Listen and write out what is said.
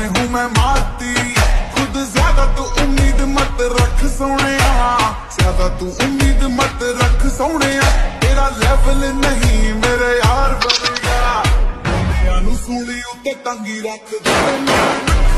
निशाने हूँ मैं मारती खुद ज्यादा तू उम्मीद मत रख सोने ज्यादा तू उम्मीद मत रख सोने तेरा लेवल नहीं मेरे यार बनेगा ਬੰਦਿਆਂ ਨੂੰ ਸੂਲੀ ਉੱਤੇ ਟੰਗੀ ਰੱਖ ਦੇ